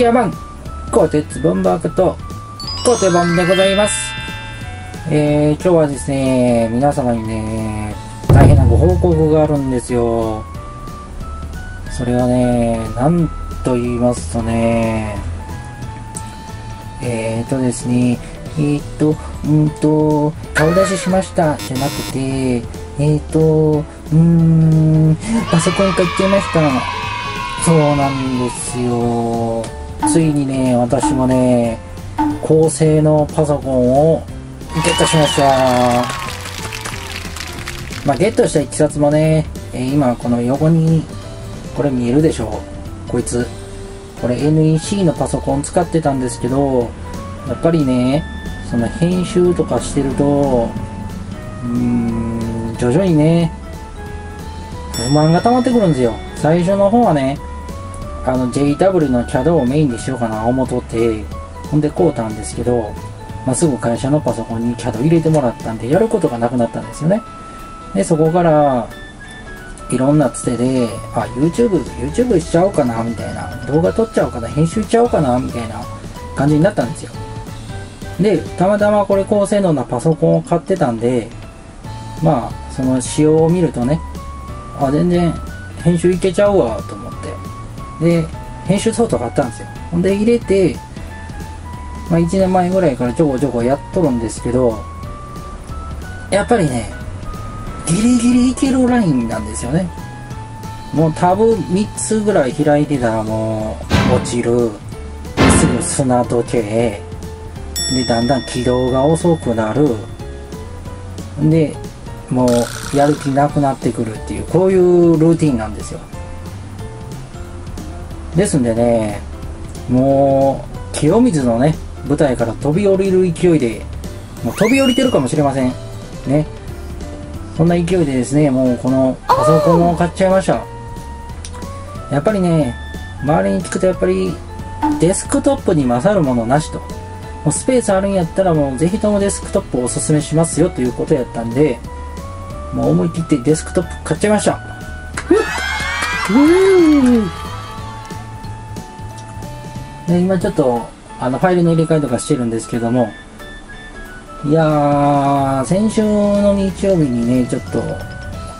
イヤーマン、鋼鉄ボンバークと、鋼鉄ボンでございます。えー、今日はですね、皆様にね、大変なご報告があるんですよ。それはね、なんと言いますとね、えーとですね、えーと、うんと、顔出ししましたじゃなくて、えーと、うーん、パソコン買っちゃいました。そうなんですよ。ついにね、私もね、高性能パソコンをゲットしました。まあ、ゲットしたいきさつもね、え今この横に、これ見えるでしょう。こいつ。これ NEC のパソコン使ってたんですけど、やっぱりね、その編集とかしてると、うーん、徐々にね、不満が溜まってくるんですよ。最初の方はね、あの JW の CAD をメインにしようかな思っとって、ほんで買うたんですけど、まあ、すぐ会社のパソコンに CAD 入れてもらったんで、やることがなくなったんですよね。で、そこから、いろんなつてで、あ、YouTube、YouTube しちゃおうかな、みたいな。動画撮っちゃおうかな、編集しちゃおうかな、みたいな感じになったんですよ。で、たまたまこれ高性能なパソコンを買ってたんで、まあ、その仕様を見るとね、あ、全然編集いけちゃうわ、と思って。で、編集ソフトがあったんですよ。ほんで入れて、まあ1年前ぐらいからちょこちょこやっとるんですけど、やっぱりね、ギリギリいけるラインなんですよね。もうタブ3つぐらい開いてたらもう落ちる。すぐ砂時計。で、だんだん起動が遅くなる。で、もうやる気なくなってくるっていう、こういうルーティンなんですよ。ですんでね、もう、清水のね、舞台から飛び降りる勢いで、もう飛び降りてるかもしれません。ね。そんな勢いでですね、もうこのパソコンを買っちゃいました。やっぱりね、周りに聞くとやっぱりデスクトップに勝るものなしと。もうスペースあるんやったらもうぜひともデスクトップをおすすめしますよということやったんで、もう思い切ってデスクトップ買っちゃいました。うーで今ちょっとあのファイルの入れ替えとかしてるんですけども、いやー、先週の日曜日にね、ちょっと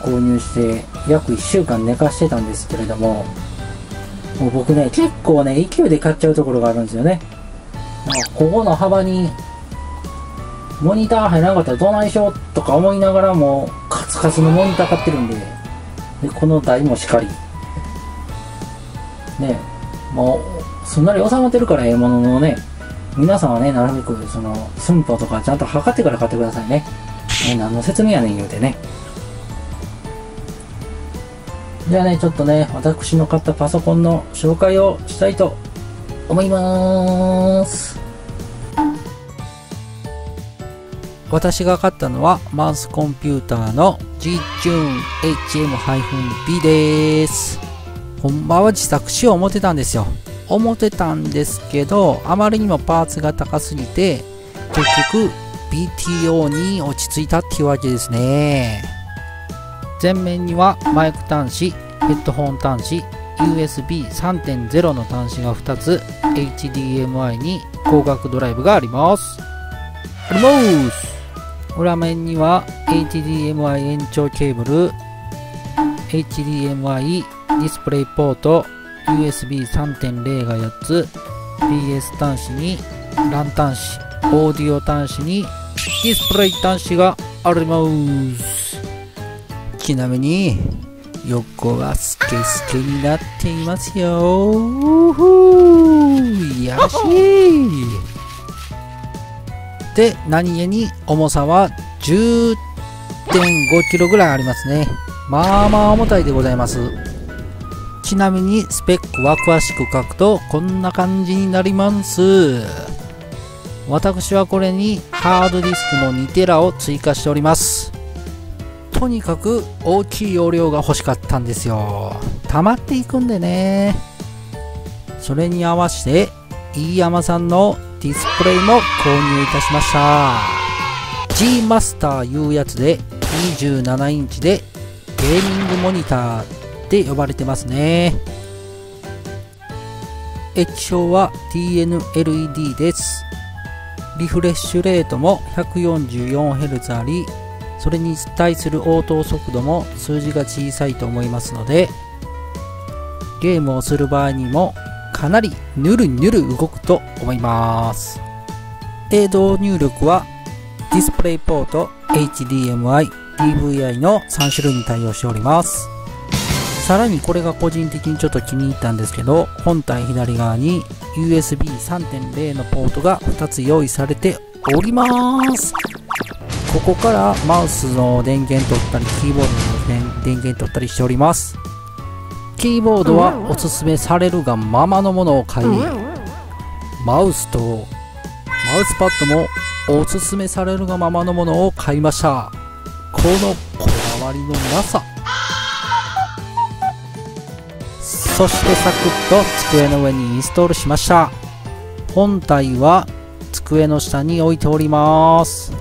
購入して、約1週間寝かしてたんですけれども、もう僕ね、結構ね、勢いで買っちゃうところがあるんですよね。ここの幅に、モニター入らなかったらどないしようとか思いながらも、カツカツのモニター買ってるんで、で、この台もしかり。ね、もう、すんなり収まってるからええもののね、皆さんはね、なるべく、その、寸法とかちゃんと測ってから買ってくださいね。ね、何の説明やねん言うてね。じゃあね、ちょっとね、私の買ったパソコンの紹介をしたいと思います。私が買ったのは、マウスコンピューターの G-Tune HM-B です。ほんまは自作しよう思ってたんですよ。思ってたんですけど、あまりにもパーツが高すぎて、結局 BTO に落ち着いたっていうわけですね。前面にはマイク端子、ヘッドホン端子、USB3.0 の端子が2つ、HDMI に光学ドライブがあります。あります裏面には HDMI 延長ケーブル、HDMI ディスプレイポート、USB3.0 が4つ、PS 端子に LAN 端子、オーディオ端子にディスプレイ端子があります。ちなみに、横がスケスケになっていますよ。うーやらしい。で、何気に重さは10.5キロぐらいありますね。まあまあ重たいでございます。ちなみにスペックは詳しく書くとこんな感じになります。私はこれにハードディスクの2テラを追加しております。とにかく大きい容量が欲しかったんですよ。溜まっていくんでね。それに合わせて、飯山さんのディスプレイも購入いたしました。G マスターいうやつで27インチでゲーミングモニターって呼ばれてますね。液晶は TNLED です。リフレッシュレートも 144Hz ありそれに対する応答速度も数字が小さいと思いますのでゲームをする場合にもかなりぬるぬる動くと思います。映像入力はディスプレイポート HDMI、DVI の3種類に対応しております。さらにこれが個人的にちょっと気に入ったんですけど本体左側に USB3.0 のポートが2つ用意されております。ここからマウスの電源取ったりキーボードの電源取ったりしております。キーボードはおすすめされるがままのものを買いマウスとマウスパッドもおすすめされるがままのものを買いました。このこだわりのなさそしてサクッと机の上にインストールしました。本体は机の下に置いております。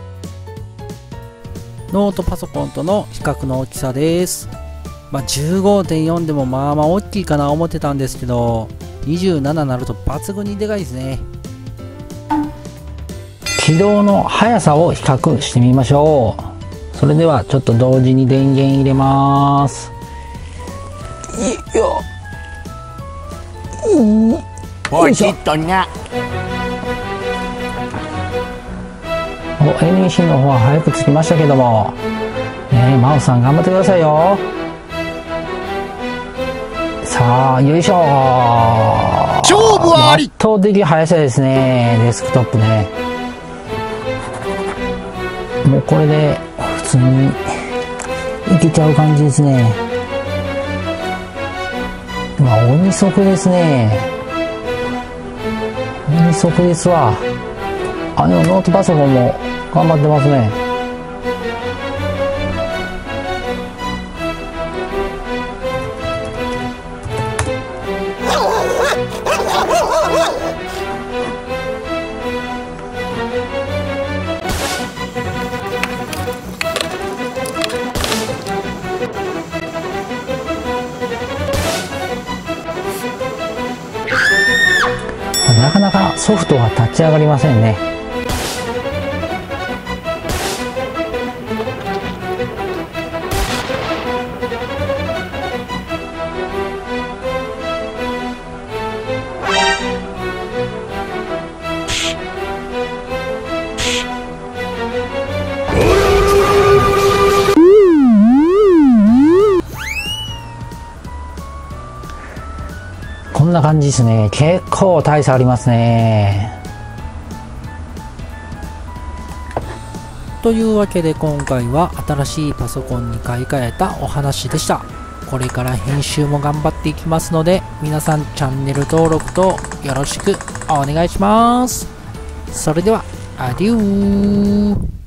ノートパソコンとの比較の大きさです。まあ、15.4でもまあまあ大きいかな思ってたんですけど27になると抜群にでかいですね。起動の速さを比較してみましょう。それではちょっと同時に電源入れます。よおいちっとにゃお NEC の方は早く着きましたけども。ねマウスさん頑張ってくださいよ。さあよいしょ。勝負はあり。圧倒的速さですね。デスクトップね。もうこれで普通にいけちゃう感じですねまあ鬼速ですね。鬼速ですわ。あのノートパソコンも頑張ってますね。ソフトが立ち上がりませんね。んな感じですね。結構大差ありますね。というわけで今回は新しいパソコンに買い替えたお話でした。これから編集も頑張っていきますので皆さんチャンネル登録とよろしくお願いします。それではアデュー。